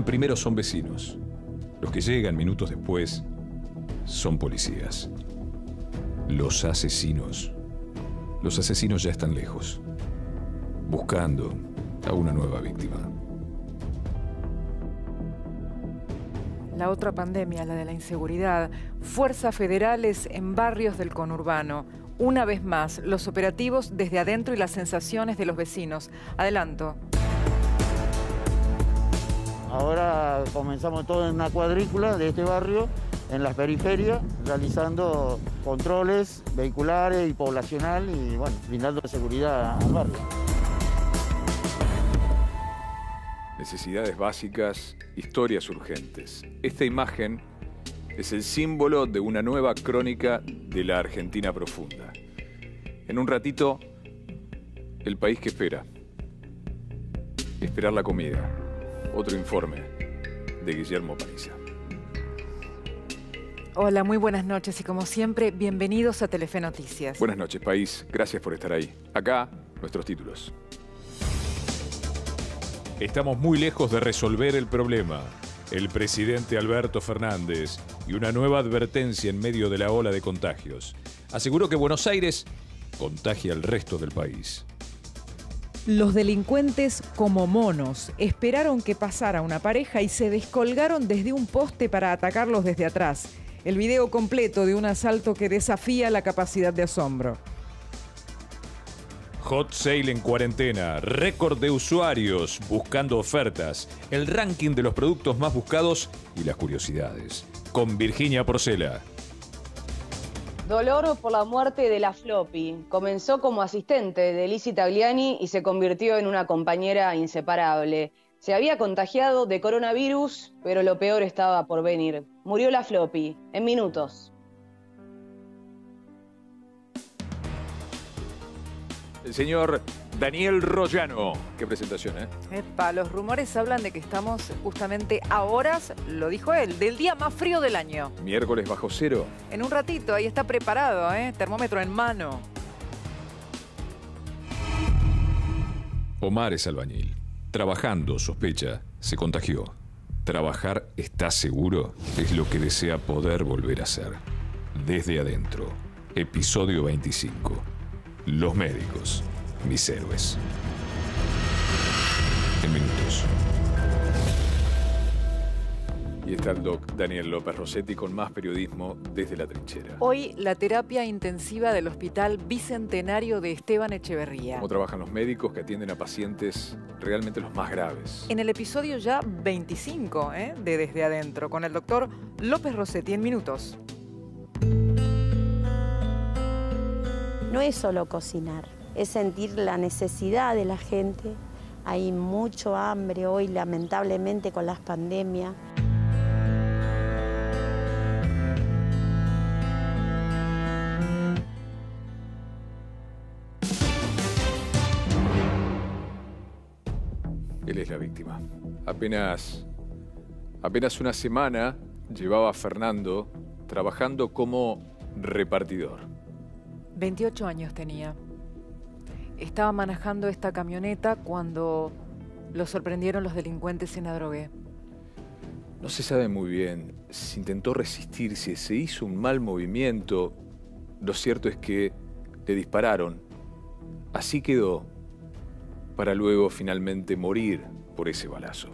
primero son vecinos. Los que llegan minutos después son policías. Los asesinos. Los asesinos ya están lejos, buscando a una nueva víctima. La otra pandemia, la de la inseguridad, fuerzas federales en barrios del conurbano. Una vez más, los operativos desde adentro y las sensaciones de los vecinos. Adelanto. Ahora comenzamos todo en una cuadrícula de este barrio, en las periferias, realizando controles vehiculares y poblacional y bueno, brindando seguridad al barrio. Necesidades básicas, historias urgentes. Esta imagen es el símbolo de una nueva crónica de la Argentina profunda. En un ratito, el país que espera. Esperar la comida otro informe de Guillermo Paniza. Hola, muy buenas noches y como siempre, bienvenidos a Telefe Noticias. Buenas noches, país. Gracias por estar ahí. Acá, nuestros títulos. Estamos muy lejos de resolver el problema. El presidente Alberto Fernández y una nueva advertencia en medio de la ola de contagios. Aseguró que Buenos Aires contagia al resto del país. Los delincuentes, como monos, esperaron que pasara una pareja y se descolgaron desde un poste para atacarlos desde atrás. El video completo de un asalto que desafía la capacidad de asombro. Hot Sale en cuarentena, récord de usuarios buscando ofertas, el ranking de los productos más buscados y las curiosidades. Con Virginia Porcela. Dolor por la muerte de la Floppy. Comenzó como asistente de Lizzie Tagliani y se convirtió en una compañera inseparable. Se había contagiado de coronavirus, pero lo peor estaba por venir. Murió la Floppy en minutos. El señor Daniel Rollano. Qué presentación, ¿eh? Epa, los rumores hablan de que estamos justamente a horas, lo dijo él, del día más frío del año. Miércoles bajo cero. En un ratito, ahí está preparado, ¿eh? Termómetro en mano. Omar es albañil. Trabajando, sospecha, se contagió. Trabajar, está seguro, es lo que desea poder volver a hacer. Desde adentro. Episodio 25. Los médicos mis héroes. En minutos. Y está el doc Daniel López Rossetti con más periodismo desde la trinchera. Hoy la terapia intensiva del Hospital Bicentenario de Esteban Echeverría. ¿Cómo trabajan los médicos que atienden a pacientes realmente los más graves? En el episodio ya 25 ¿eh? de Desde Adentro, con el doctor López Rossetti en minutos. No es solo cocinar es sentir la necesidad de la gente. Hay mucho hambre hoy, lamentablemente, con las pandemias. Él es la víctima. Apenas, apenas una semana llevaba a Fernando trabajando como repartidor. 28 años tenía estaba manejando esta camioneta cuando lo sorprendieron los delincuentes en Adrogué. No se sabe muy bien si intentó resistirse, se hizo un mal movimiento. Lo cierto es que le dispararon. Así quedó para luego finalmente morir por ese balazo.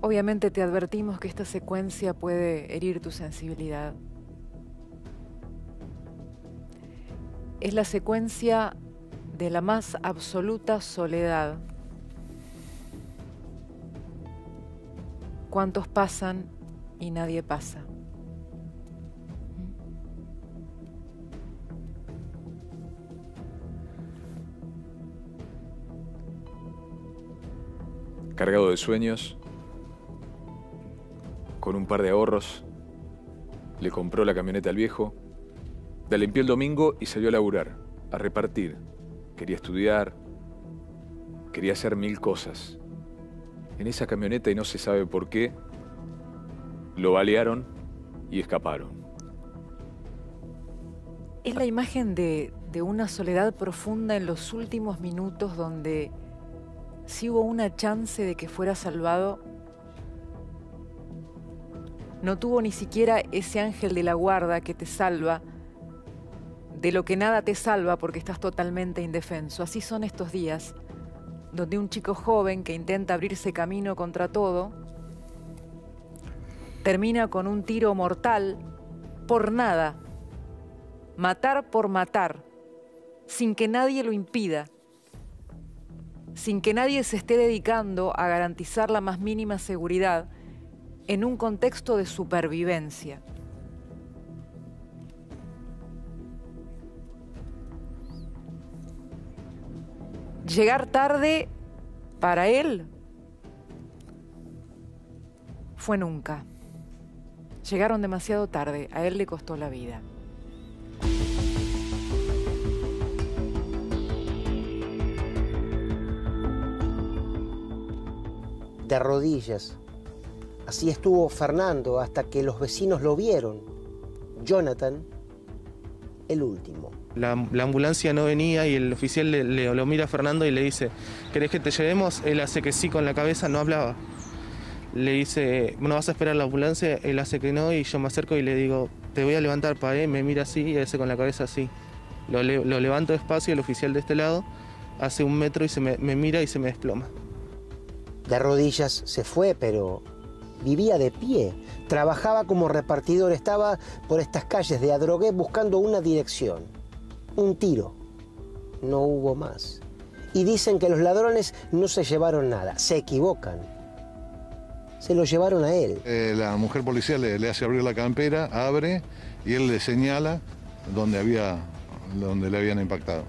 Obviamente te advertimos que esta secuencia puede herir tu sensibilidad. Es la secuencia de la más absoluta soledad. ¿Cuántos pasan y nadie pasa? Cargado de sueños, con un par de ahorros, le compró la camioneta al viejo, la limpió el domingo y salió a laburar, a repartir quería estudiar, quería hacer mil cosas. En esa camioneta y no se sabe por qué, lo balearon y escaparon. Es la imagen de, de una soledad profunda en los últimos minutos donde si hubo una chance de que fuera salvado, no tuvo ni siquiera ese ángel de la guarda que te salva de lo que nada te salva porque estás totalmente indefenso. Así son estos días, donde un chico joven que intenta abrirse camino contra todo, termina con un tiro mortal por nada, matar por matar, sin que nadie lo impida, sin que nadie se esté dedicando a garantizar la más mínima seguridad en un contexto de supervivencia. Llegar tarde para él fue nunca. Llegaron demasiado tarde, a él le costó la vida. De rodillas. Así estuvo Fernando hasta que los vecinos lo vieron. Jonathan, el último. La, ambulancia no venía y el oficial le, lo mira a Fernando y le dice, ¿querés que te llevemos? Él hace que sí con la cabeza, no hablaba. Le dice, bueno, vas a esperar la ambulancia, él hace que no y yo me acerco y le digo, te voy a levantar para él, me mira así y hace con la cabeza así. Lo, levanto despacio, el oficial de este lado hace un metro y se me mira y se me desploma. De rodillas se fue, pero vivía de pie, trabajaba como repartidor, estaba por estas calles de Adrogué buscando una dirección, un tiro. No hubo más. Y dicen que los ladrones no se llevaron nada, se equivocan. Se lo llevaron a él. Eh, la mujer policía le, le, hace abrir la campera, abre y él le señala donde, había, donde le habían impactado.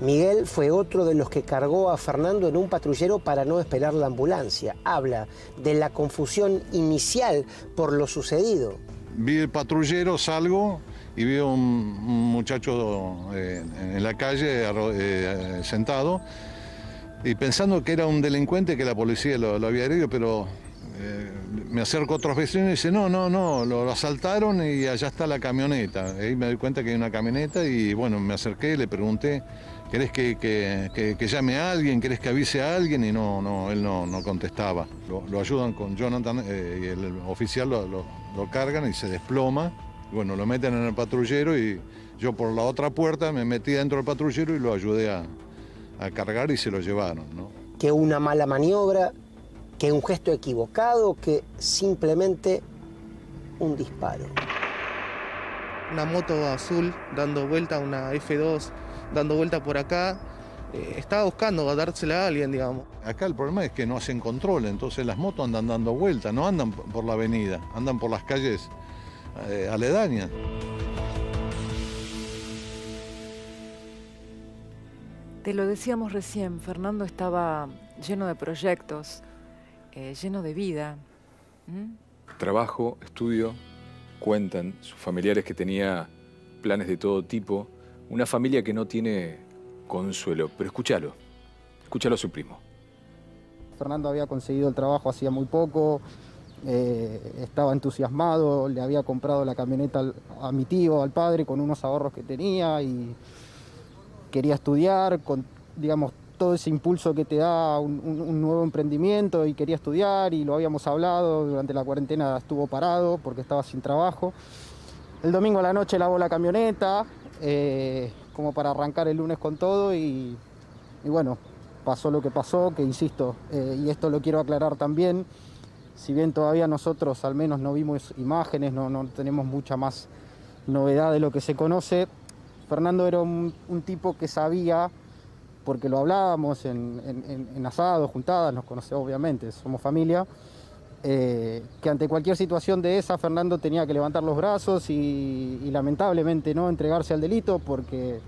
Miguel fue otro de los que cargó a Fernando en un patrullero para no esperar la ambulancia. Habla de la confusión inicial por lo sucedido. Vi el patrullero, salgo y veo un, muchacho eh, en la calle eh, sentado y pensando que era un delincuente que la policía lo, había herido, pero eh, me acerco a otros vecinos y dice, no, no, no, lo, asaltaron y allá está la camioneta. Ahí me doy cuenta que hay una camioneta y bueno, me acerqué, le pregunté ¿Querés que, llame a alguien? ¿Querés que avise a alguien? Y no, no él no, no contestaba. Lo, ayudan con Jonathan y el oficial lo, cargan y se desploma. Bueno, lo meten en el patrullero y yo por la otra puerta me metí dentro del patrullero y lo ayudé a, cargar y se lo llevaron. Que una mala maniobra, que un gesto equivocado, que simplemente un disparo. Una moto azul dando vuelta, una F2 dando vuelta por acá. Eh, estaba buscando dársela a alguien, digamos. Acá el problema es que no hacen control, entonces las motos andan dando vuelta, no andan por la avenida, andan por las calles eh, aledañas. Te lo decíamos recién, Fernando estaba lleno de proyectos, eh, lleno de vida. Trabajo, estudio, cuentan sus familiares que tenía planes de todo tipo una familia que no tiene consuelo. Pero escúchalo, escúchalo a su primo. Fernando había conseguido el trabajo hacía muy poco, eh, estaba entusiasmado, le había comprado la camioneta a mi tío, al padre, con unos ahorros que tenía y quería estudiar, con, digamos, todo ese impulso que te da un, un, nuevo emprendimiento y quería estudiar y lo habíamos hablado, durante la cuarentena estuvo parado porque estaba sin trabajo. El domingo a la noche lavó la camioneta, eh, como para arrancar el lunes con todo y, bueno, pasó lo que pasó, que insisto, eh, y esto lo quiero aclarar también, si bien todavía nosotros al menos no vimos imágenes, no, tenemos mucha más novedad de lo que se conoce, Fernando era un, tipo que sabía, porque lo hablábamos en, asados, juntadas, nos conoce obviamente, somos familia, eh, que ante cualquier situación de esa Fernando tenía que levantar los brazos y, lamentablemente no entregarse al delito porque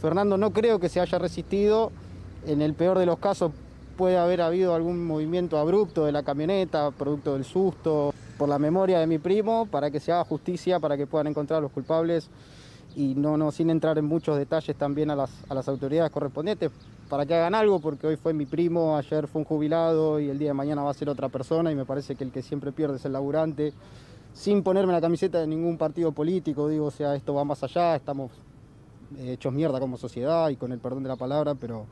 Fernando no creo que se haya resistido, en el peor de los casos puede haber habido algún movimiento abrupto de la camioneta, producto del susto, por la memoria de mi primo, para que se haga justicia, para que puedan encontrar a los culpables y no, no sin entrar en muchos detalles también a las, a las autoridades correspondientes, para que hagan algo, porque hoy fue mi primo, ayer fue un jubilado y el día de mañana va a ser otra persona y me parece que el que siempre pierde es el laburante. Sin ponerme la camiseta de ningún partido político, digo, o sea, esto va más allá, estamos hechos mierda como sociedad y con el perdón de la palabra, pero,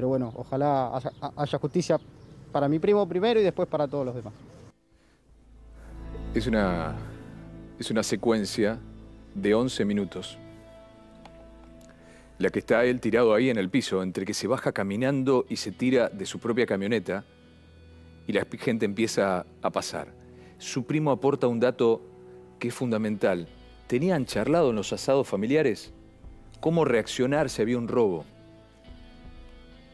pero bueno, ojalá haya, justicia para mi primo primero y después para todos los demás. Es una, es una secuencia de 11 minutos. La que está él tirado ahí en el piso, entre que se baja caminando y se tira de su propia camioneta y la gente empieza a pasar. Su primo aporta un dato que es fundamental. ¿Tenían charlado en los asados familiares cómo reaccionar si había un robo?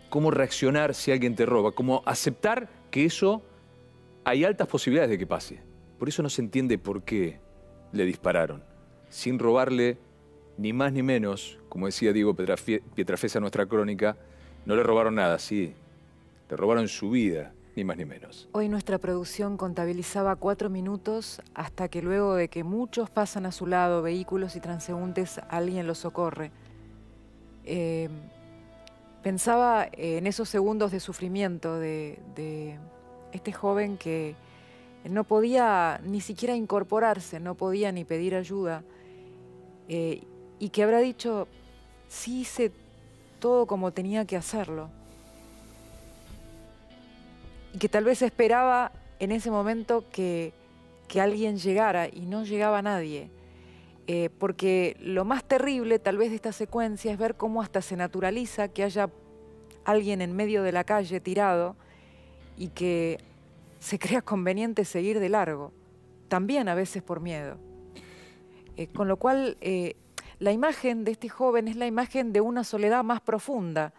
¿Cómo reaccionar si alguien te roba? ¿Cómo aceptar que eso hay altas posibilidades de que pase? Por eso no se entiende por qué le dispararon, sin robarle ni más ni menos, como decía Diego Pietrafesa en nuestra crónica, no le robaron nada, sí, le robaron su vida, ni más ni menos. Hoy nuestra producción contabilizaba cuatro minutos hasta que luego de que muchos pasan a su lado, vehículos y transeúntes, alguien los socorre. Eh, pensaba en esos segundos de sufrimiento de, este joven que no podía ni siquiera incorporarse, no podía ni pedir ayuda. Eh, y que habrá dicho, sí hice todo como tenía que hacerlo. Y que tal vez esperaba en ese momento que, alguien llegara y no llegaba nadie. Eh, porque lo más terrible tal vez de esta secuencia es ver cómo hasta se naturaliza que haya alguien en medio de la calle tirado y que se crea conveniente seguir de largo, también a veces por miedo. Eh, con lo cual eh, la imagen de este joven es la imagen de una soledad más profunda,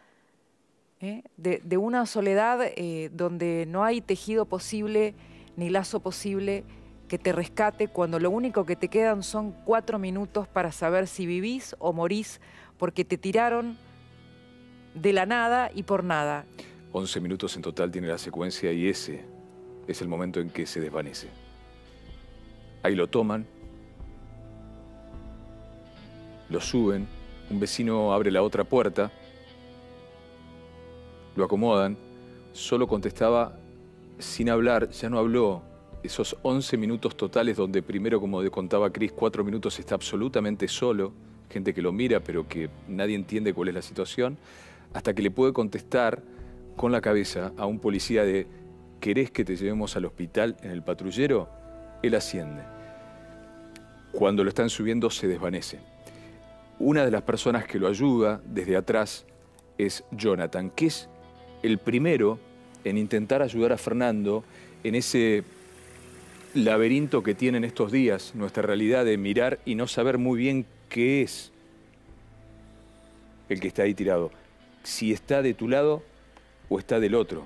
de, una soledad donde no hay tejido posible ni lazo posible que te rescate cuando lo único que te quedan son cuatro minutos para saber si vivís o morís porque te tiraron de la nada y por nada. Once minutos en total tiene la secuencia y ese es el momento en que se desvanece. Ahí lo toman, lo suben, un vecino abre la otra puerta, lo acomodan, solo contestaba sin hablar, ya no habló. Esos 11 minutos totales donde primero, como contaba Cris, cuatro minutos está absolutamente solo, gente que lo mira pero que nadie entiende cuál es la situación, hasta que le puede contestar con la cabeza a un policía de ¿querés que te llevemos al hospital en el patrullero? Él asciende. Cuando lo están subiendo se desvanece. Una de las personas que lo ayuda desde atrás es Jonathan, que es el primero en intentar ayudar a Fernando en ese laberinto que tiene en estos días nuestra realidad de mirar y no saber muy bien qué es el que está ahí tirado, si está de tu lado o está del otro.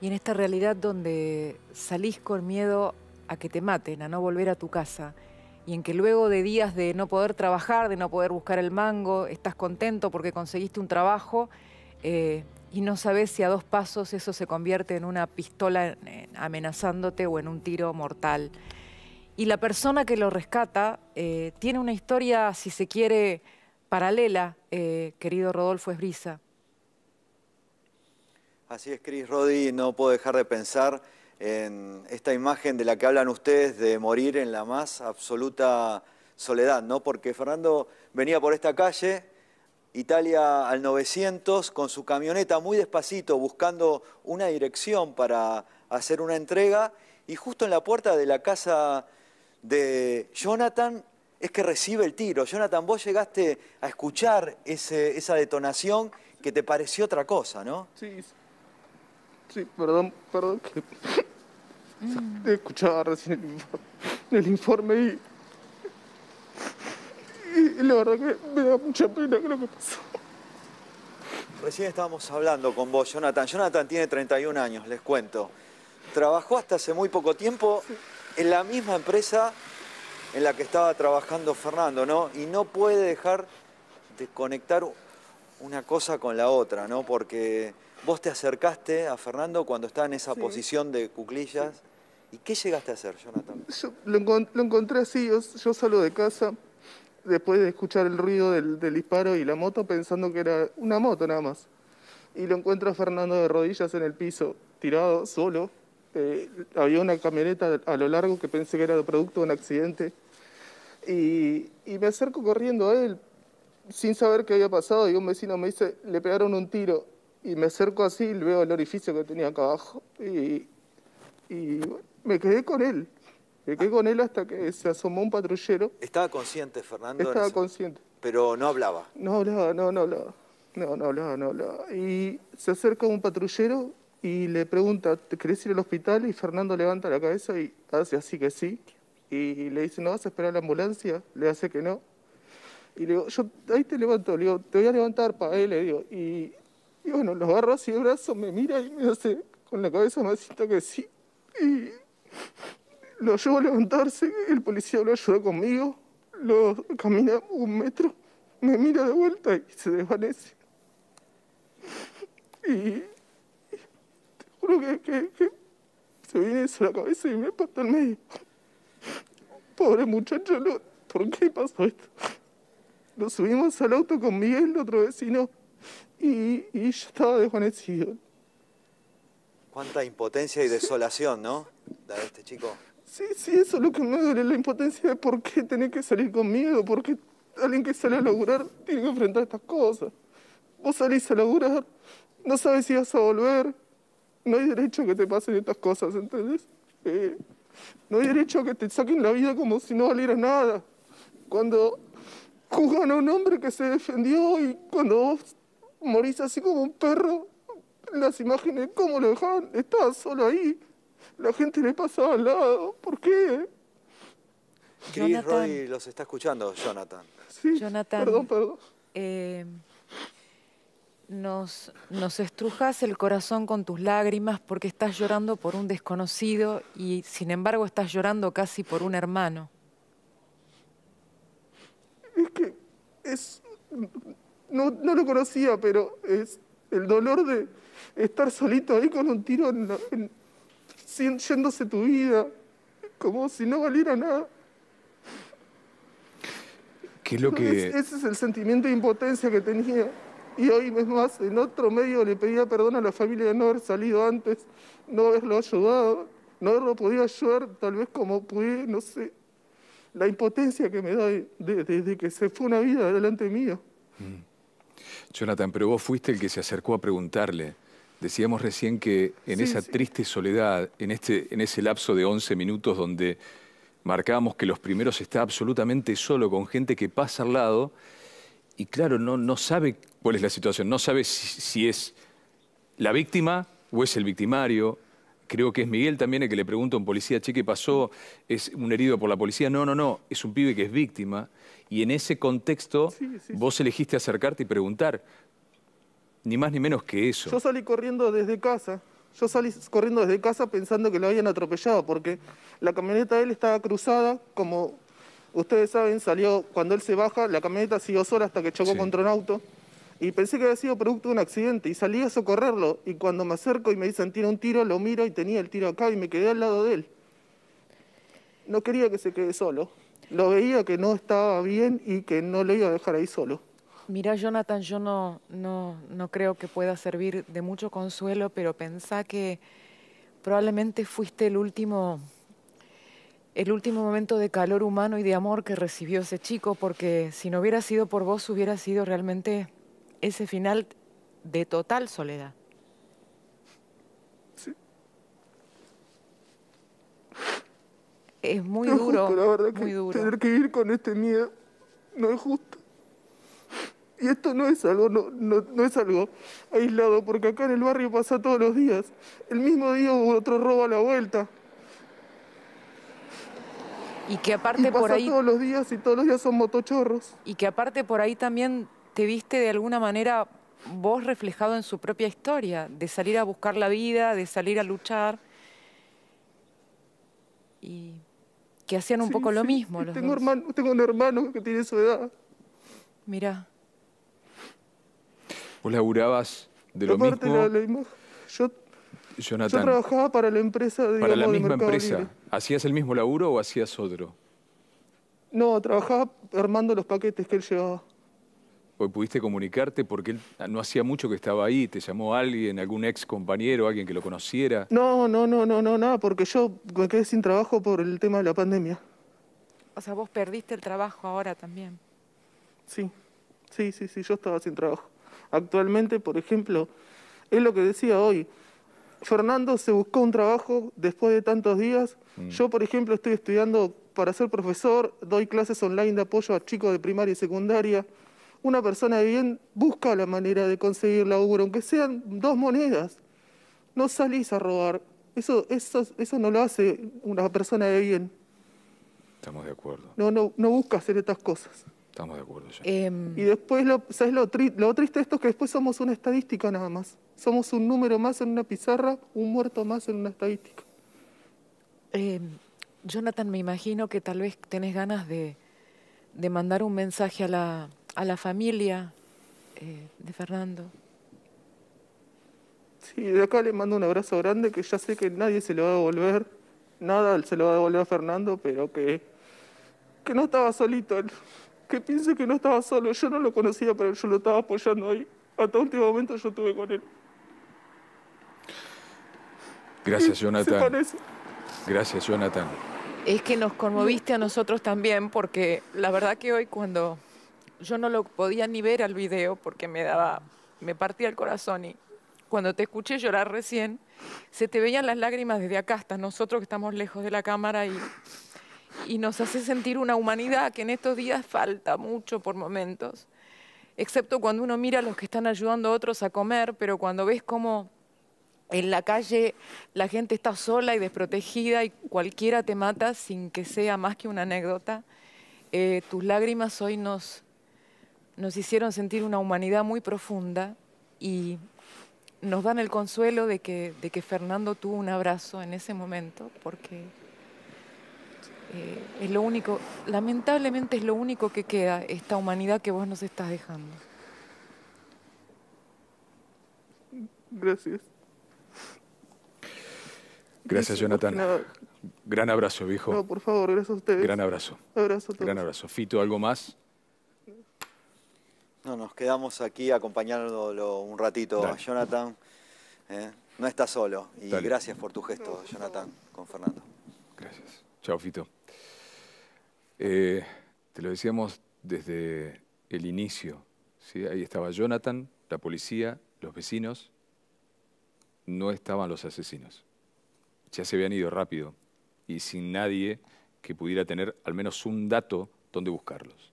Y en esta realidad donde salís con miedo a que te maten, a no volver a tu casa, y en que luego de días de no poder trabajar, de no poder buscar el mango, estás contento porque conseguiste un trabajo eh, y no sabes si a dos pasos eso se convierte en una pistola amenazándote o en un tiro mortal. Y la persona que lo rescata eh, tiene una historia, si se quiere, paralela, eh, querido Rodolfo Esbrisa. Así es, Cris Rodi, no puedo dejar de pensar en esta imagen de la que hablan ustedes de morir en la más absoluta soledad, ¿no? Porque Fernando venía por esta calle, Italia al 900, con su camioneta muy despacito, buscando una dirección para hacer una entrega, y justo en la puerta de la casa de Jonathan es que recibe el tiro. Jonathan, vos llegaste a escuchar esa detonación que te pareció otra cosa, ¿no? Sí, sí, perdón, perdón. Escuchaba recién el informe, y, y, la verdad que me da mucha pena que lo que pasó. Recién estábamos hablando con vos, Jonathan. Jonathan tiene 31 años, les cuento. Trabajó hasta hace muy poco tiempo en la misma empresa en la que estaba trabajando Fernando, ¿no? Y no puede dejar de conectar una cosa con la otra, ¿no? Porque vos te acercaste a Fernando cuando estaba en esa posición de cuclillas. ¿Y qué llegaste a hacer, Jonathan? Yo lo, encontré así, yo, salgo de casa después de escuchar el ruido del, disparo y la moto pensando que era una moto nada más. Y lo encuentro a Fernando de rodillas en el piso, tirado, solo. Eh, había una camioneta a lo largo que pensé que era producto de un accidente. Y, me acerco corriendo a él, sin saber qué había pasado, y un vecino me dice, le pegaron un tiro. y me acerco así y veo el orificio que tenía acá abajo. Y me quedé con él. Me quedé con él hasta que se asomó un patrullero. ¿Estaba consciente, Fernando? Estaba ese- consciente. Pero no hablaba. No hablaba, no, no hablaba. No, no hablaba, no hablaba. Y se acerca un patrullero y le pregunta, ¿te querés ir al hospital? Y Fernando levanta la cabeza y hace así que sí. Y le dice, ¿no vas a esperar la ambulancia? Le hace que no. Y le digo, yo ahí te levanto, le digo, te voy a levantar para él, le digo. Y, y bueno, lo agarro así de brazo, me mira y me hace con la cabeza me siento que sí. Y lo llevo a levantarse, el policía lo ayuda conmigo, lo camina un metro, me mira de vuelta y se desvanece. Y, te juro que, se viene eso a la cabeza y me pata al medio. Pobre muchacho, ¿por qué pasó esto? Lo subimos al auto con Miguel, otro vecino, y, y yo estaba desvanecido. Cuánta impotencia y desolación, ¿no? De este chico. Sí, sí, eso es lo que me duele, la impotencia de por qué tener que salir con miedo, por qué alguien que sale a laburar tiene que enfrentar estas cosas. Vos salís a laburar, no sabes si vas a volver, no hay derecho a que te pasen estas cosas, ¿entendés? Eh, no hay derecho a que te saquen la vida como si no valiera nada. Cuando juzgan a un hombre que se defendió y cuando vos morís así como un perro, las imágenes, ¿cómo lo dejaban? Estaba solo ahí. La gente le pasaba al lado. ¿Por qué? Chris Jonathan. Roy los está escuchando, Jonathan. Sí, Jonathan, perdón, perdón. eh, nos, nos estrujas el corazón con tus lágrimas porque estás llorando por un desconocido y sin embargo estás llorando casi por un hermano. Es que es... No, no lo conocía, pero es el dolor de estar solito ahí con un tiro en la- en- yéndose tu vida, como si no valiera nada. ¿Qué es lo que... Es- ese es el sentimiento de impotencia que tenía. Y hoy, es más, en otro medio le pedía perdón a la familia de no haber salido antes, no haberlo ayudado, no haberlo podido ayudar tal vez como pude, no sé. La impotencia que me da de, de- desde que se fue una vida delante mío. Jonathan, pero vos fuiste el que se acercó a preguntarle. Decíamos recién que en Sí, esa sí. triste soledad, en, este, en ese lapso de 11 minutos donde marcábamos que los primeros está absolutamente solo con gente que pasa al lado y claro, no, no sabe cuál es la situación, no sabe si, si es la víctima o es el victimario. Creo que es Miguel también el que le pregunta a un policía, che, ¿qué pasó? ¿Es un herido por la policía? No, no, no, es un pibe que es víctima. Y en ese contexto Sí, vos elegiste acercarte y preguntar. Ni más ni menos que eso. Yo salí corriendo desde casa. Yo salí corriendo desde casa pensando que lo habían atropellado porque la camioneta de él estaba cruzada, como ustedes saben, salió cuando él se baja, la camioneta siguió sola hasta que chocó Sí. contra un auto. Y pensé que había sido producto de un accidente y salí a socorrerlo. Y cuando me acerco y me dicen tiene un tiro, lo miro y tenía el tiro acá y me quedé al lado de él. No quería que se quede solo. Lo veía que no estaba bien y que no le iba a dejar ahí solo. Mira, Jonathan, yo no, no, no creo que pueda servir de mucho consuelo, pero pensá que probablemente fuiste el último, el último momento de calor humano y de amor que recibió ese chico, porque si no hubiera sido por vos, hubiera sido realmente ese final de total soledad. Es muy duro, justo, la verdad muy que duro. tener que vivir con este miedo no es justo. Y esto no es algo, no, no, no es algo aislado, porque acá en el barrio pasa todos los días. El mismo día hubo otro robo a la vuelta. Y que Y aparte por ahí todos los días y todos los días son motochorros. Y que aparte por ahí también te viste de alguna manera vos reflejado en su propia historia, de salir a buscar la vida, de salir a luchar. Y que hacían un Sí, poco lo mismo los tengo, hermano, tengo un hermano que tiene su edad. Mirá, Vos laburabas de lo Aparte, mismo, la- la imagen- yo, yo trabajaba para la empresa, digamos, para la misma empresa. Libre. ¿Hacías el mismo laburo o hacías otro? No, trabajaba armando los paquetes que él llevaba. ¿O pudiste comunicarte porque él no hacía mucho que estaba ahí? ¿Te llamó alguien, algún ex compañero, alguien que lo conociera? No, no, no, no, no, nada, porque yo me quedé sin trabajo por el tema de la pandemia. o sea, vos perdiste el trabajo ahora también. Sí, sí, sí, sí, yo estaba sin trabajo. Actualmente, por ejemplo, Es lo que decía hoy. Fernando se buscó un trabajo después de tantos días. Mm. Yo, por ejemplo, estoy estudiando para ser profesor, doy clases online de apoyo a chicos de primaria y secundaria. Una persona de bien busca la manera de conseguir laburo, aunque sean dos monedas. No salís a robar. Eso, eso, eso no lo hace una persona de bien. Estamos de acuerdo. No, no, no busca hacer estas cosas. Estamos de acuerdo, ya. Em, Y después, lo, ¿sabes lo, tri- lo triste de esto? Es que después somos una estadística nada más. Somos un número más en una pizarra, un muerto más en una estadística. em, Jonathan, me imagino que tal vez tenés ganas de, de mandar un mensaje a la, a la familia eh, de Fernando. Sí, de acá le mando un abrazo grande que ya sé que nadie se lo va a devolver. Nada se lo va a devolver a Fernando, pero que, que no estaba solito. él. Que piense que no estaba solo. Yo no lo conocía, pero yo lo estaba apoyando ahí. Hasta último momento yo estuve con él. Gracias, Jonathan. Gracias, Jonathan. Es que nos conmoviste a nosotros también, porque la verdad que hoy cuando yo no lo podía ni ver al video porque me daba, me partía el corazón y cuando te escuché llorar recién, se te veían las lágrimas desde acá hasta nosotros que estamos lejos de la cámara y, y nos hace sentir una humanidad que en estos días falta mucho por momentos, excepto cuando uno mira a los que están ayudando a otros a comer, pero cuando ves cómo en la calle la gente está sola y desprotegida y cualquiera te mata sin que sea más que una anécdota. Eh, tus lágrimas hoy nos, nos hicieron sentir una humanidad muy profunda y nos dan el consuelo de que, de que Fernando tuvo un abrazo en ese momento, porque eh, es lo único, lamentablemente es lo único que queda, esta humanidad que vos nos estás dejando. Gracias. Gracias, Jonathan. Gran abrazo, viejo. No, por favor, gracias a ustedes. Gran abrazo. Abrazo a todos. Gran abrazo. Fito, ¿algo más? No, nos quedamos aquí acompañándolo un ratito a. Jonathan. ¿eh? No está solo. Y Dale. gracias por tu gesto, Jonathan, con Fernando. Gracias. Chao, Fito. Eh, te lo decíamos desde el inicio. Ahí estaba Jonathan, la policía, los vecinos. No estaban los asesinos. Ya se habían ido rápido y sin nadie que pudiera tener al menos un dato donde buscarlos.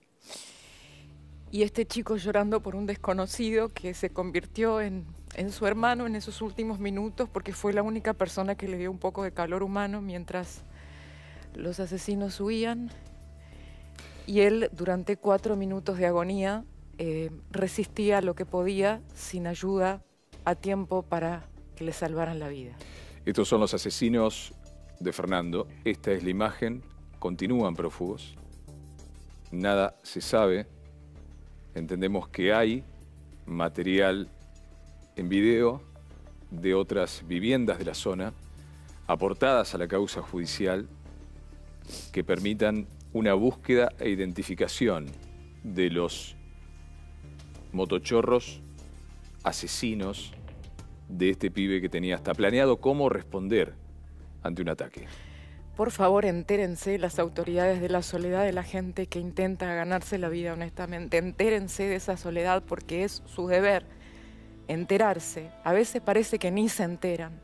Y este chico llorando por un desconocido que se convirtió en su hermano en esos últimos minutos porque fue la única persona que le dio un poco de calor humano mientras los asesinos huían. Y él durante cuatro minutos de agonía eh, resistía lo que podía sin ayuda a tiempo para que le salvaran la vida. Estos son los asesinos de Fernando. Esta es la imagen. Continúan prófugos. Nada se sabe. Entendemos que hay material en video de otras viviendas de la zona aportadas a la causa judicial que permitan una búsqueda e identificación de los motochorros asesinos de este pibe que tenía hasta planeado cómo responder ante un ataque. Por favor, entérense las autoridades de la soledad de la gente que intenta ganarse la vida honestamente. Entérense de esa soledad porque es su deber enterarse. A veces parece que ni se enteran.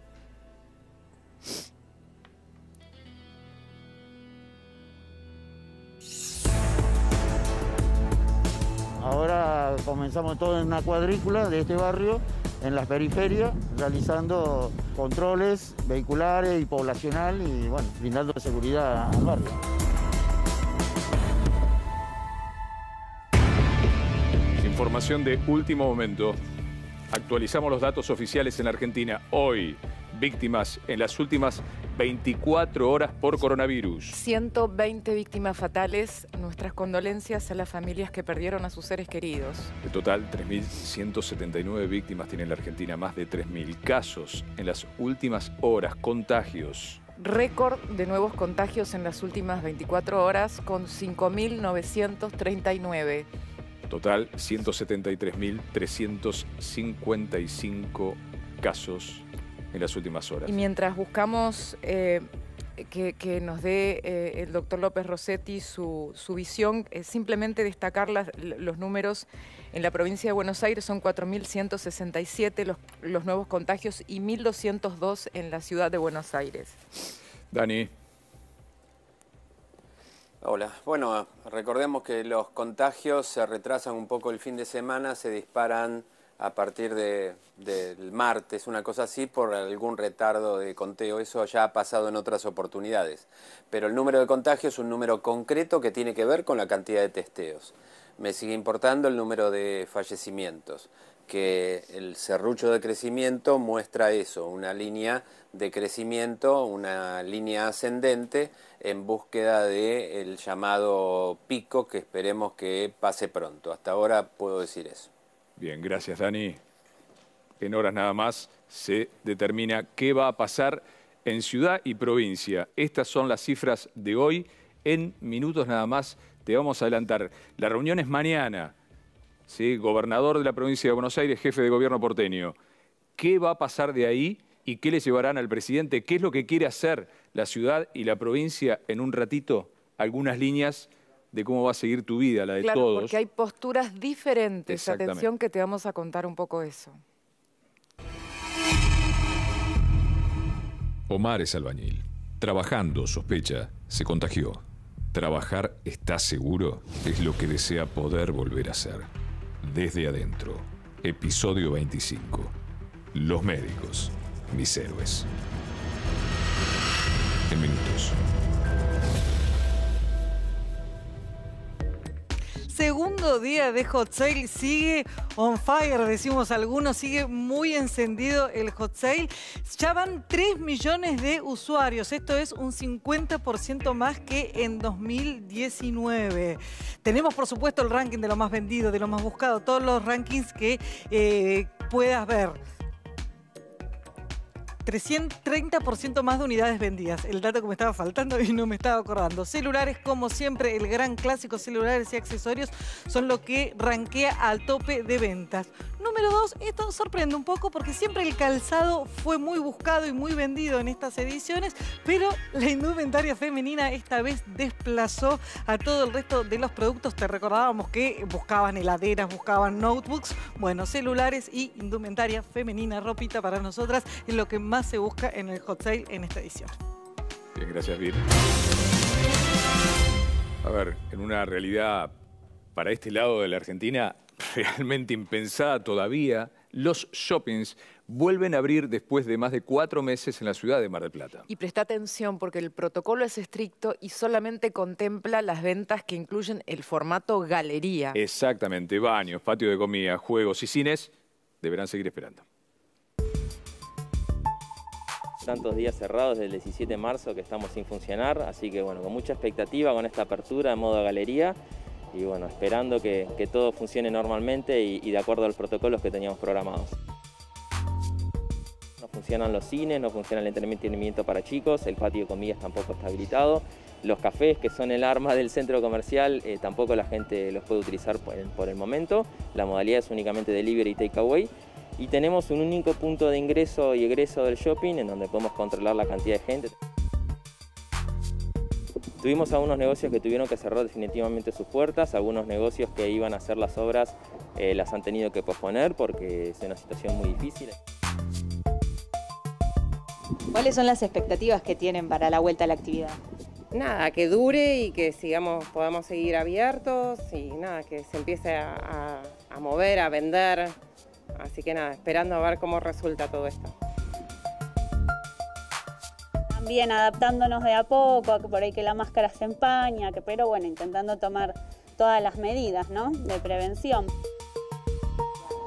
Ahora comenzamos todo en una cuadrícula de este barrio, en las periferias, realizando controles vehiculares y poblacional y bueno, brindando seguridad al barrio. Información de último momento. Actualizamos los datos oficiales en Argentina. Hoy, víctimas en las últimas 24 horas por coronavirus. 120 víctimas fatales. Nuestras condolencias a las familias que perdieron a sus seres queridos. En total, 3.179 víctimas tiene la Argentina, más de 3.000 casos en las últimas horas, contagios. Récord de nuevos contagios en las últimas 24 horas con 5.939. Total, 173.355 casos en las últimas horas. Y mientras buscamos eh, que, nos dé eh, el doctor López Rossetti su, visión, simplemente destacar los números en la provincia de Buenos Aires, son 4.167 los, los nuevos contagios y 1.202 en la ciudad de Buenos Aires. Dani. Hola. Bueno, recordemos que los contagios se retrasan un poco el fin de semana, se disparan a partir de, del martes, una cosa así, por algún retardo de conteo. Eso ya ha pasado en otras oportunidades. Pero el número de contagios es un número concreto que tiene que ver con la cantidad de testeos. Me sigue importando el número de fallecimientos, que el serrucho de crecimiento muestra eso, una línea de crecimiento, una línea ascendente en búsqueda del llamado pico que esperemos que pase pronto. Hasta ahora puedo decir eso. Bien, gracias Dani. En horas nada más se determina qué va a pasar en ciudad y provincia. Estas son las cifras de hoy. En minutos nada más te vamos a adelantar. La reunión es mañana. ¿sí? Gobernador de la provincia de Buenos Aires, jefe de gobierno porteño. ¿Qué va a pasar de ahí y qué le llevarán al presidente? ¿Qué es lo que quiere hacer la ciudad y la provincia en un ratito? Algunas líneas de cómo va a seguir tu vida, la de claro, todos. Porque hay posturas diferentes. Atención que te vamos a contar un poco eso. Omar es albañil. Trabajando, sospecha, se contagió. Trabajar, está seguro, es lo que desea poder volver a hacer. Desde adentro. Episodio 25. Los médicos, mis héroes. En minutos. Segundo día de Hot Sale sigue on fire, decimos algunos, sigue muy encendido el Hot Sale. Ya van 3 millones de usuarios, esto es un 50% más que en 2019. Tenemos por supuesto el ranking de lo más vendido, de lo más buscado, todos los rankings que eh, puedas ver. 330% más de unidades vendidas. El dato que me estaba faltando y no me estaba acordando. Celulares, como siempre, el gran clásico celulares y accesorios son lo que ranquea al tope de ventas. Número dos, esto sorprende un poco porque siempre el calzado fue muy buscado y muy vendido en estas ediciones, pero la indumentaria femenina esta vez desplazó a todo el resto de los productos. Te recordábamos que buscaban heladeras, buscaban notebooks, bueno, celulares y indumentaria femenina, ropita para nosotras, es lo que más se busca en el hot sale en esta edición. Bien, gracias, Vir. A ver, en una realidad para este lado de la Argentina realmente impensada todavía, los shoppings vuelven a abrir después de más de cuatro meses en la ciudad de Mar del Plata. Y presta atención porque el protocolo es estricto y solamente contempla las ventas que incluyen el formato galería. Exactamente, baños, patio de comida, juegos y cines deberán seguir esperando. Tantos días cerrados desde el 17 de marzo que estamos sin funcionar, así que bueno, con mucha expectativa con esta apertura en modo galería y bueno, esperando que, todo funcione normalmente y, de acuerdo a los protocolos que teníamos programados. No funcionan los cines, no funciona el entretenimiento para chicos, el patio de comidas tampoco está habilitado, los cafés, que son el arma del centro comercial, eh, tampoco la gente los puede utilizar por el, por el momento, la modalidad es únicamente delivery y takeaway, y tenemos un único punto de ingreso y egreso del shopping en donde podemos controlar la cantidad de gente. Tuvimos algunos negocios que tuvieron que cerrar definitivamente sus puertas, algunos negocios que iban a hacer las obras eh, las han tenido que posponer porque es una situación muy difícil. ¿Cuáles son las expectativas que tienen para la vuelta a la actividad? Nada, que dure y que sigamos, podamos seguir abiertos y nada, que se empiece a mover, a vender. Así que nada, esperando a ver cómo resulta todo esto también adaptándonos de a poco, a que por ahí que la máscara se empaña, que, pero bueno, intentando tomar todas las medidas ¿no? de prevención.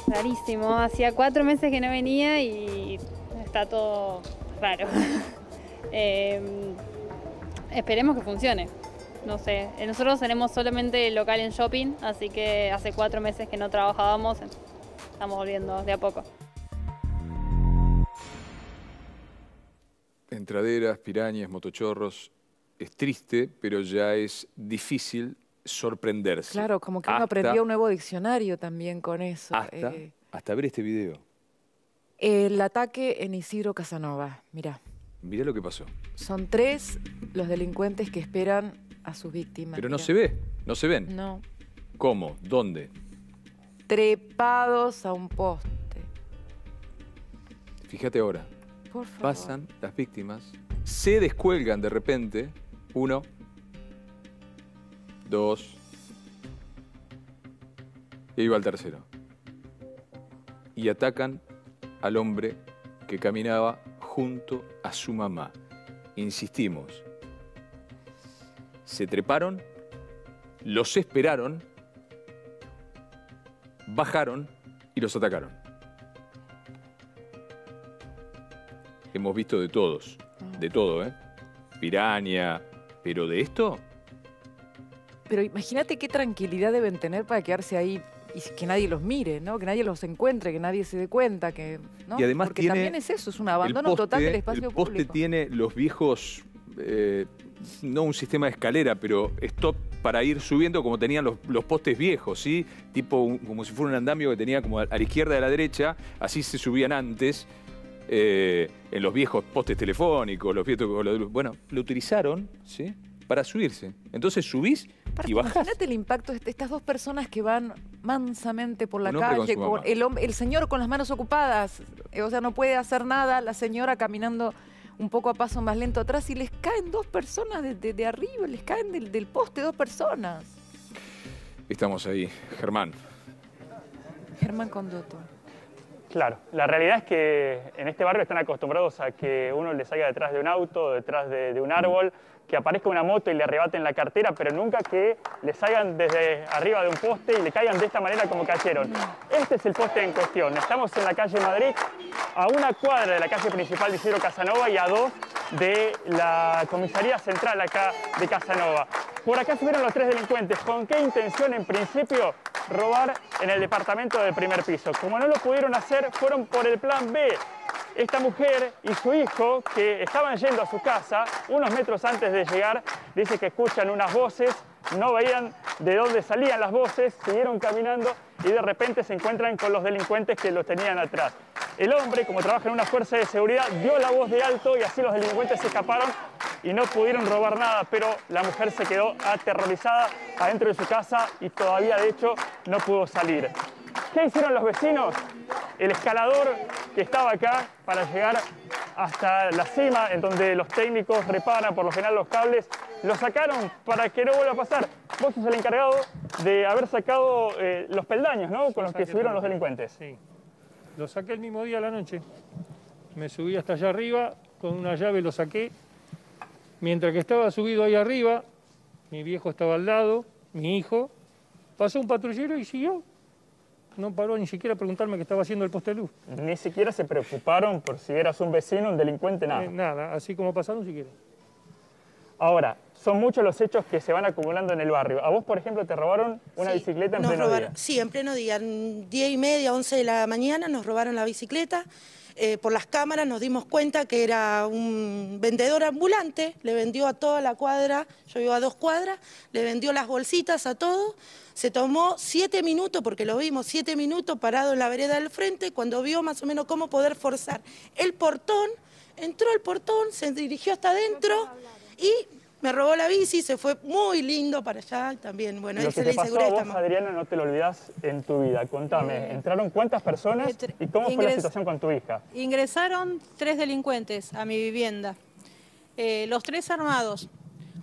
Rarísimo, hacía cuatro meses que no venía y está todo raro. Em, esperemos que funcione. No sé, nosotros tenemos solamente local en shopping, así que hace cuatro meses que no trabajábamos, estamos volviendo de a poco. entraderas, pirañas, motochorros. Es triste, pero ya es difícil sorprenderse. Claro, como que uno aprendió un nuevo diccionario también con eso. Hasta, eh. hasta ver este video. El ataque en Isidro Casanova, mira. Mirá lo que pasó. Son tres los delincuentes que esperan a sus víctimas. Pero no Mirá. se ve, no se ven. No. ¿Cómo? ¿Dónde? Trepados a un poste. Fíjate ahora. Por favor. Pasan las víctimas, se descuelgan de repente. Uno, dos, y ahí va el tercero. Y atacan al hombre que caminaba junto a su mamá. Insistimos. Se treparon, los esperaron, bajaron y los atacaron. Hemos visto de todos, de todo, ¿eh? Piraña, pero de esto, Pero imagínate qué tranquilidad deben tener para quedarse ahí y que nadie los mire, ¿no? Que nadie los encuentre, que nadie se dé cuenta, que. ¿no? Y además Porque tiene también es eso, es un abandono poste, total del espacio el poste público. tiene los viejos, eh, no un sistema de escalera, pero stop para ir subiendo como tenían los, los postes viejos, ¿sí? Tipo un- como si fuera un andamio que tenía como a, a la izquierda y a la derecha, así se subían antes. eh, en los viejos postes telefónicos, los viejos, los- bueno, lo utilizaron, ¿sí? Para subirse. Entonces subís Aparte, y bajás. Imagínate el impacto de estas dos personas que van mansamente por la Un con calle, con mamá. el, el señor con las manos ocupadas, eh, o sea, no puede hacer nada, la señora caminando un poco a paso más lento atrás y les caen dos personas de, de- de arriba, les caen del, del poste dos personas. Estamos ahí, Germán. Germán Condoto. Claro, la realidad es que en este barrio están acostumbrados a que uno le salga detrás de un auto, detrás de, de un árbol, que aparezca una moto y le arrebaten la cartera, pero nunca que le salgan desde arriba de un poste y le caigan de esta manera como cayeron. Este es el poste en cuestión. Estamos en la calle Madrid, a una cuadra de la calle principal de Isidro Casanova y a dos de la comisaría central acá de Casanova. Por acá subieron los tres delincuentes. ¿Con qué intención en principio? Robar en el departamento del primer piso. Como no lo pudieron hacer, fueron por el plan B. Esta mujer y su hijo, que estaban yendo a su casa, unos metros antes de llegar, dice que escuchan unas voces, no veían de dónde salían las voces, siguieron caminando y de repente se encuentran con los delincuentes que los tenían atrás. El hombre, como trabaja en una fuerza de seguridad, dio la voz de alto y así los delincuentes se escaparon y no pudieron robar nada, pero la mujer se quedó aterrorizada adentro de su casa y todavía de hecho no pudo salir. ¿Qué hicieron los vecinos? El escalador que estaba acá para llegar hasta la cima, en donde los técnicos reparan por lo general los cables, lo sacaron para que no vuelva a pasar. Vos sos el encargado de haber sacado eh, los peldaños, ¿no? Con los que subieron los delincuentes. Sí. Lo saqué el mismo día a la noche. Me subí hasta allá arriba, con una llave lo saqué. Mientras que estaba subido ahí arriba, mi viejo estaba al lado, mi hijo, pasó un patrullero y siguió. No paró ni siquiera a preguntarme qué estaba haciendo el poste de luz. Ni siquiera se preocuparon por si eras un vecino, un delincuente, nada. Eh, nada, así como pasaron siquiera. Ahora, son muchos los hechos que se van acumulando en el barrio. A vos, por ejemplo, te robaron una Sí, bicicleta en pleno robaron, día. Sí, en pleno día. En 10 y media, 11 de la mañana nos robaron la bicicleta. Eh, por las cámaras nos dimos cuenta que era un vendedor ambulante, le vendió a toda la cuadra, yo iba a dos cuadras, le vendió las bolsitas a todos. Se tomó siete minutos, porque lo vimos, siete minutos parado en la vereda del frente, cuando vio más o menos cómo poder forzar el portón, entró al portón, se dirigió hasta adentro y me robó la bici, se fue muy lindo para allá también. Bueno, Lo que la te pasó a vos, Adriana, no te lo olvidás en tu vida. Contame, ¿entraron cuántas personas y cómo fue la situación con tu hija? Ingresaron tres delincuentes a mi vivienda, Eh, los tres armados.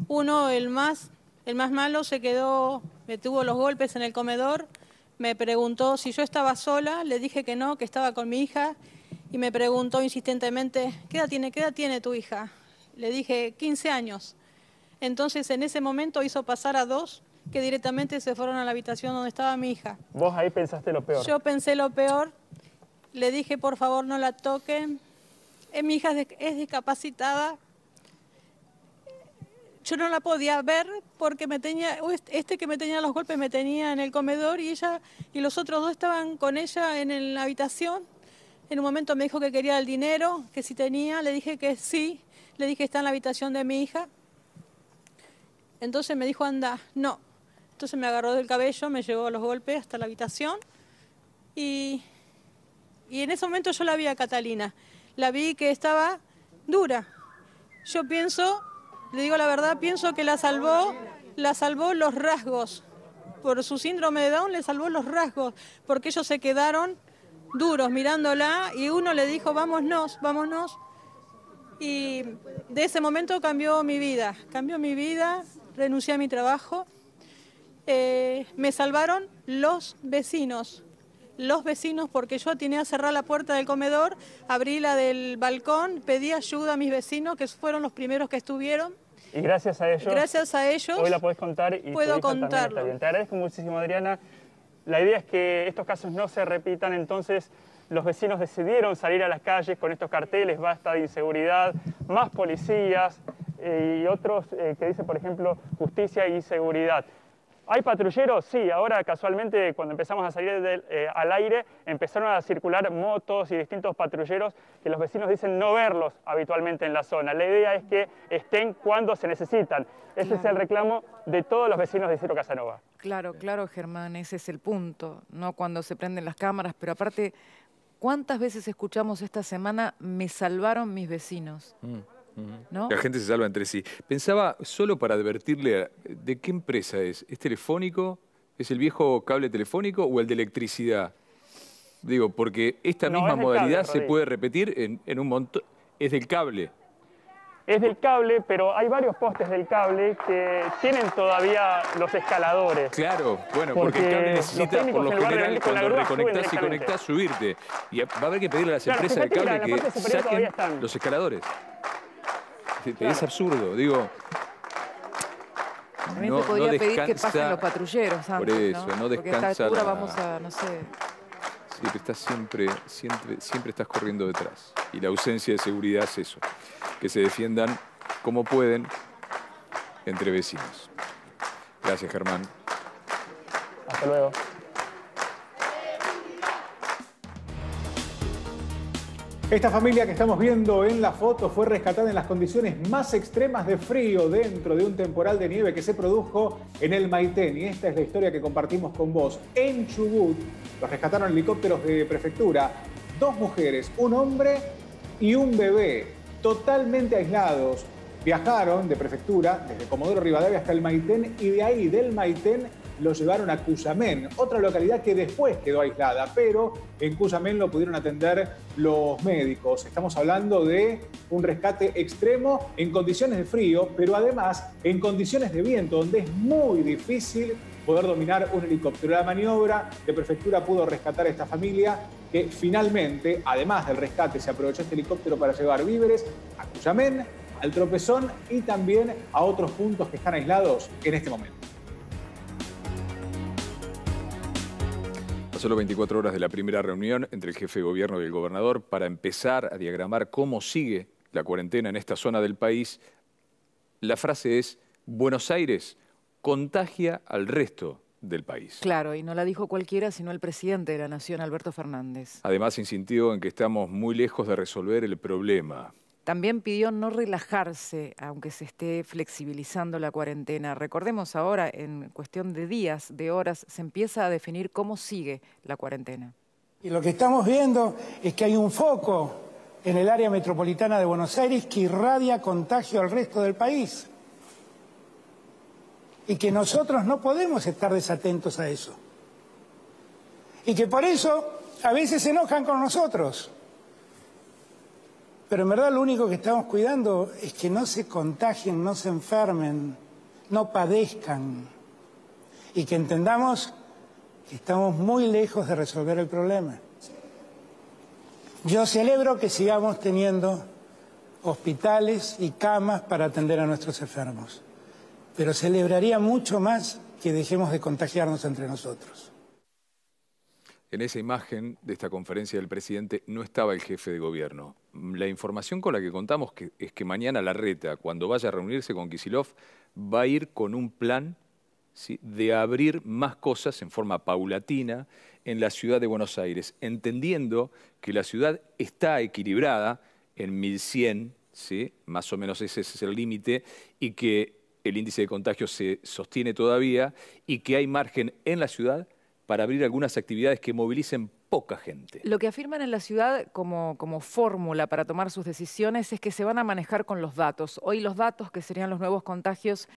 Uno, el más, el más malo, se quedó, me tuvo los golpes en el comedor, me preguntó si yo estaba sola, le dije que no, que estaba con mi hija, y me preguntó insistentemente, ¿qué edad tiene, qué edad tiene tu hija? Le dije, 15 años. Entonces, en ese momento hizo pasar a dos que directamente se fueron a la habitación donde estaba mi hija. Vos ahí pensaste lo peor. Yo pensé lo peor, le dije por favor no la toquen. Eh, mi hija es discapacitada. Yo no la podía ver porque me tenía, este que me tenía los golpes me tenía en el comedor y ella y los otros dos estaban con ella en el- la habitación. En un momento me dijo que quería el dinero, que si tenía, le dije que sí, le dije está en la habitación de mi hija. Entonces me dijo anda, no. Entonces me agarró del cabello, me llevó a los golpes hasta la habitación y, y en ese momento yo la vi a Catalina. La vi que estaba dura, Yo pienso, le digo la verdad, pienso que la salvó, la salvó los rasgos. Por su síndrome de Down le salvó los rasgos, porque ellos se quedaron duros mirándola y uno le dijo, vámonos, vámonos. Y de ese momento cambió mi vida, cambió mi vida, renuncié a mi trabajo. Eh, me salvaron los vecinos, los vecinos porque yo tenía a cerrar la puerta del comedor, abrí la del balcón, pedí ayuda a mis vecinos que fueron los primeros que estuvieron. Y gracias a ellos. Gracias a ellos. Hoy la podés contar y puedo contarlo. Te agradezco muchísimo, Adriana. La idea es que estos casos no se repitan, entonces los vecinos decidieron salir a las calles con estos carteles, basta de inseguridad, más policías eh, y otros eh, que dicen, por ejemplo, justicia y seguridad. ¿Hay patrulleros? Sí, ahora casualmente cuando empezamos a salir del- eh, al aire empezaron a circular motos y distintos patrulleros que los vecinos dicen no verlos habitualmente en la zona. La idea es que estén cuando se necesitan. Ese es el reclamo de todos los vecinos de Isidro Casanova. Claro, claro, Germán, ese es el punto, no cuando se prenden las cámaras, pero aparte, ¿cuántas veces escuchamos esta semana me salvaron mis vecinos? Mm, mm. ¿No? La gente se salva entre sí. Pensaba, solo para advertirle, ¿de qué empresa es? ¿Es telefónico? ¿Es el viejo cable telefónico o el de electricidad? Digo, porque esta No, misma es modalidad cable, se puede repetir en, en un montón. Es del cable. Es del cable, pero hay varios postes del cable que tienen todavía los escaladores. Claro, bueno, porque, el Porque cable los necesita, técnicos, por lo general, cuando reconectás y conectás, subirte. Y va a haber que pedirle a las Claro, empresas de fíjate que cable la- la que saquen los escaladores. Es absurdo, digo. También no- se no pedir que descansa- pasen los patrulleros Por antes, eso, no Porque a esta descansa altura la- vamos a, no sé... Sí, pero estás siempre, siempre, siempre estás corriendo detrás. Y la ausencia de seguridad es eso. Que se defiendan como pueden entre vecinos. Gracias, Germán. Hasta luego. Esta familia que estamos viendo en la foto fue rescatada en las condiciones más extremas de frío dentro de un temporal de nieve que se produjo en el Maitén. Y esta es la historia que compartimos con vos. En Chubut los rescataron helicópteros de prefectura. Dos mujeres, un hombre y un bebé, totalmente aislados. Viajaron de prefectura desde Comodoro Rivadavia hasta el Maitén y de ahí del Maitén lo llevaron a Cuyamén, otra localidad que después quedó aislada, pero en Cuyamén lo pudieron atender los médicos. Estamos hablando de un rescate extremo en condiciones de frío, pero además en condiciones de viento, donde es muy difícil poder dominar un helicóptero. La maniobra de prefectura pudo rescatar a esta familia que finalmente, además del rescate, se aprovechó este helicóptero para llevar víveres a Cuyamén, al Tropezón y también a otros puntos que están aislados en este momento. Solo 24 horas de la primera reunión entre el jefe de gobierno y el gobernador para empezar a diagramar cómo sigue la cuarentena en esta zona del país, la frase es, Buenos Aires contagia al resto del país. Claro, y no la dijo cualquiera, sino el presidente de la Nación, Alberto Fernández. Además, insistió en que estamos muy lejos de resolver el problema. También pidió no relajarse, aunque se esté flexibilizando la cuarentena. Recordemos ahora, en cuestión de días, de horas, se empieza a definir cómo sigue la cuarentena. Y lo que estamos viendo es que hay un foco en el área metropolitana de Buenos Aires que irradia contagio al resto del país. Y que nosotros no podemos estar desatentos a eso. Y que por eso a veces se enojan con nosotros. Pero en verdad lo único que estamos cuidando es que no se contagien, no se enfermen, no padezcan. Y que entendamos que estamos muy lejos de resolver el problema. Yo celebro que sigamos teniendo hospitales y camas para atender a nuestros enfermos, pero celebraría mucho más que dejemos de contagiarnos entre nosotros. En esa imagen de esta conferencia del presidente no estaba el jefe de gobierno. La información con la que contamos es que mañana Larreta, cuando vaya a reunirse con Kisilov, va a ir con un plan de abrir más cosas en forma paulatina en la ciudad de Buenos Aires, entendiendo que la ciudad está equilibrada en 1100, ¿sí? más o menos ese es el límite, y que el índice de contagio se sostiene todavía y que hay margen en la ciudad para abrir algunas actividades que movilicen poca gente. Lo que afirman en la ciudad como, como fórmula para tomar sus decisiones es que se van a manejar con los datos. Hoy los datos, que serían los nuevos contagios,